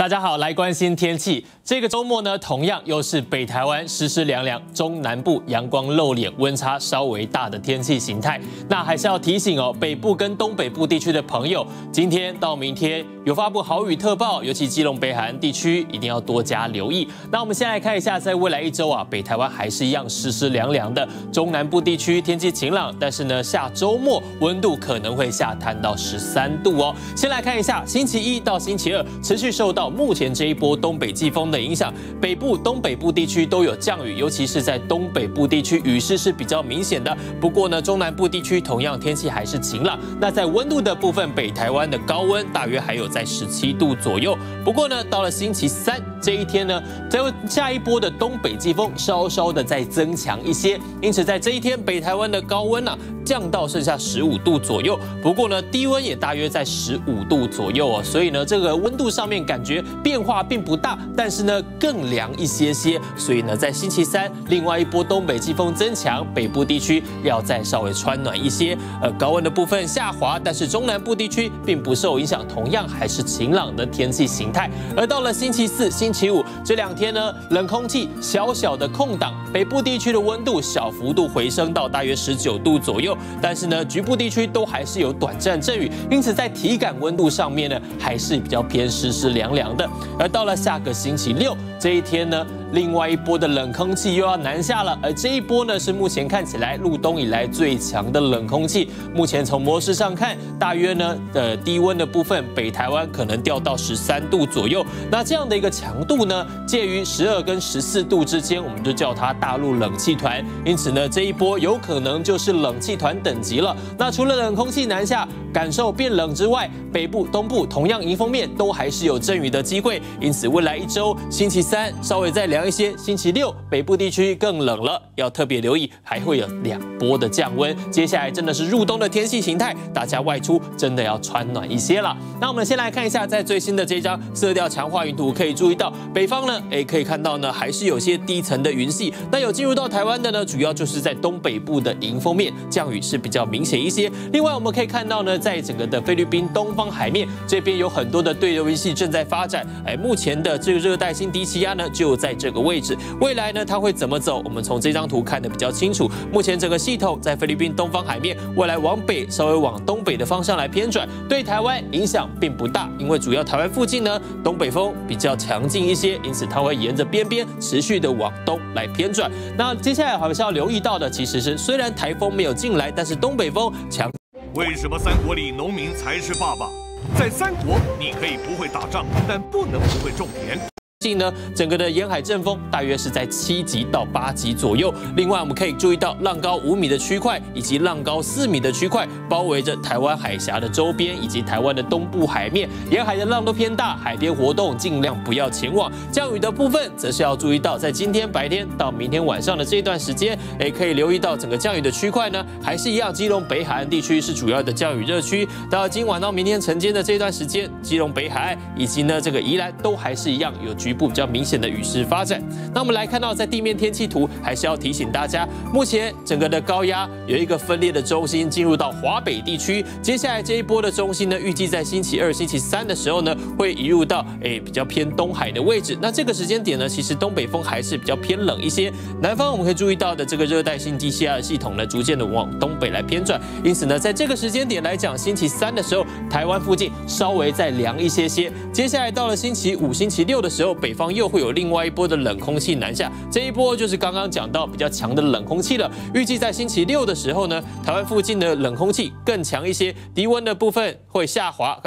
大家好，来关心天气。这个周末呢，同样又是北台湾湿湿凉凉，中南部阳光露脸，温差稍微大的天气形态。那还是要提醒哦，北部跟东北部地区的朋友，今天到明天有发布豪雨特报，尤其基隆北海岸地区一定要多加留意。那我们先来看一下，在未来一周啊，北台湾还是一样湿湿凉凉的，中南部地区天气晴朗，但是呢，下周末温度可能会下探到十三度哦。先来看一下，星期一到星期二持续受到目前这一波东北季风的影响，北部、东北部地区都有降雨，尤其是在东北部地区雨势是比较明显的。不过呢，中南部地区同样天气还是晴朗。那在温度的部分，北台湾的高温大约还有在十七度左右。不过呢，到了星期三这一天呢，在下一波的东北季风稍稍的再增强一些，因此在这一天北台湾的高温呢降到剩下十五度左右。不过呢，低温也大约在十五度左右哦，所以呢，这个温度上面感觉。变化并不大，但是呢更凉一些些，所以呢在星期三，另外一波东北季风增强，北部地区要再稍微穿暖一些，呃高温的部分下滑，但是中南部地区并不受影响，同样还是晴朗的天气形态。而到了星期四、星星期五这两天呢，冷空气小小的空档，北部地区的温度小幅度回升到大约十九度左右，但是呢局部地区都还是有短暂阵雨，因此在体感温度上面呢还是比较偏湿湿凉凉的。而到了下个星期六这一天呢？另外一波的冷空气又要南下了，而这一波呢是目前看起来入冬以来最强的冷空气。目前从模式上看，大约呢的低温的部分，北台湾可能掉到十三度左右。那这样的一个强度呢，介于十二跟十四度之间，我们就叫它大陆冷气团。因此呢，这一波有可能就是冷气团等级了。那除了冷空气南下，感受变冷之外，北部、东部同样迎风面都还是有阵雨的机会。因此未来一周，星期三稍微再凉。一些星期六北部地区更冷了，要特别留意，还会有两波的降温。接下来真的是入冬的天气形态，大家外出真的要穿暖一些了。那我们先来看一下，在最新的这张色调强化云图，可以注意到北方呢，哎，可以看到呢，还是有些低层的云系。那有进入到台湾的呢，主要就是在东北部的迎风面，降雨是比较明显一些。另外我们可以看到呢，在整个的菲律宾东方海面这边有很多的对流云系正在发展。哎，目前的这个热带性低气压呢，就在这。这个位置，未来呢，它会怎么走？我们从这张图看得比较清楚。目前整个系统在菲律宾东方海面，未来往北稍微往东北的方向来偏转，对台湾影响并不大，因为主要台湾附近呢，东北风比较强劲一些，因此它会沿着边边持续的往东来偏转。那接下来还是要留意到的，其实是虽然台风没有进来，但是东北风强。为什么三国里农民才是爸爸？在三国，你可以不会打仗，但不能不会种田。近呢，整个的沿海阵风大约是在七级到八级左右。另外，我们可以注意到浪高五米的区块以及浪高四米的区块包围着台湾海峡的周边以及台湾的东部海面，沿海的浪都偏大，海边活动尽量不要前往。降雨的部分则是要注意到，在今天白天到明天晚上的这段时间，哎，可以留意到整个降雨的区块呢，还是一样，基隆北海岸地区是主要的降雨热区。到今晚到明天晨间的这段时间，基隆北海岸以及呢这个宜兰都还是一样有局。局部比较明显的雨势发展，那我们来看到在地面天气图，还是要提醒大家，目前整个的高压有一个分裂的中心进入到华北地区，接下来这一波的中心呢，预计在星期二、星期三的时候呢，会移入到诶比较偏东海的位置。那这个时间点呢，其实东北风还是比较偏冷一些，南方我们可以注意到的这个热带性低气压系统呢，逐渐的往东北来偏转，因此呢，在这个时间点来讲，星期三的时候，台湾附近稍微再凉一些些，接下来到了星期五、星期六的时候。北方又会有另外一波的冷空气南下，这一波就是刚刚讲到比较强的冷空气了。预计在星期六的时候呢，台湾附近的冷空气更强一些，低温的部分会下滑。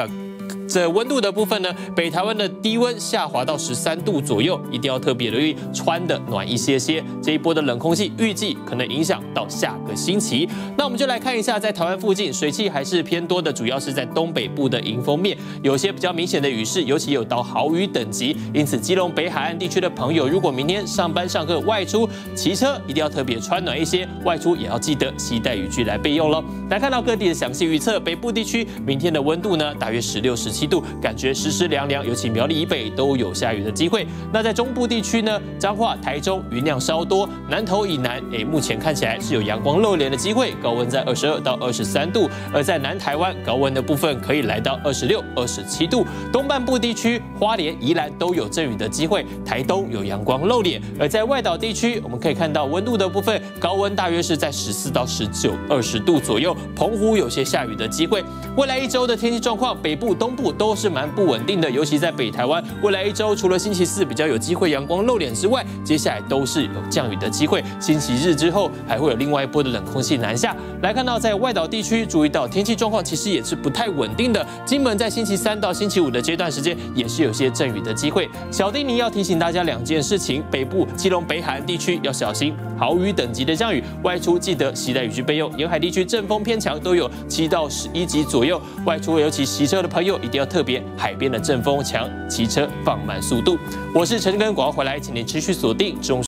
这温度的部分呢，北台湾的低温下滑到十三度左右，一定要特别留意穿的暖一些些。这一波的冷空气预计可能影响到下个星期。那我们就来看一下，在台湾附近水汽还是偏多的，主要是在东北部的迎风面，有些比较明显的雨势，尤其有到豪雨等级。因此，基隆北海岸地区的朋友，如果明天上班上课外出骑车，一定要特别穿暖一些，外出也要记得携带雨具来备用喽。来看到各地的详细预测，北部地区明天的温度呢，大约十六、十七。七度，感觉湿湿凉凉，尤其苗栗以北都有下雨的机会。那在中部地区呢，彰化、台中云量稍多，南投以南，哎，目前看起来是有阳光露脸的机会，高温在二十二到二十三度。而在南台湾，高温的部分可以来到二十六、二十七度。东半部地区，花莲、宜兰都有阵雨的机会，台东有阳光露脸。而在外岛地区，我们可以看到温度的部分，高温大约是在十四到十九、二十度左右。澎湖有些下雨的机会。未来一周的天气状况，北部、东部都是蛮不稳定的，尤其在北台湾，未来一周除了星期四比较有机会阳光露脸之外，接下来都是有降雨的机会。星期日之后还会有另外一波的冷空气南下。来看到在外岛地区，注意到天气状况其实也是不太稳定的。金门在星期三到星期五的这段时间也是有些阵雨的机会。小丁尼要提醒大家两件事情：北部、基隆、北海岸地区要小心豪雨等级的降雨，外出记得携带雨具备用。沿海地区阵风偏强，都有七到十一级左右。外出尤其骑车的朋友一定要特别，海边的阵风强，骑车放慢速度。我是陈根，广告回来，请您持续锁定中。